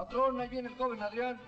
Patrón, ahí viene el joven Adrián.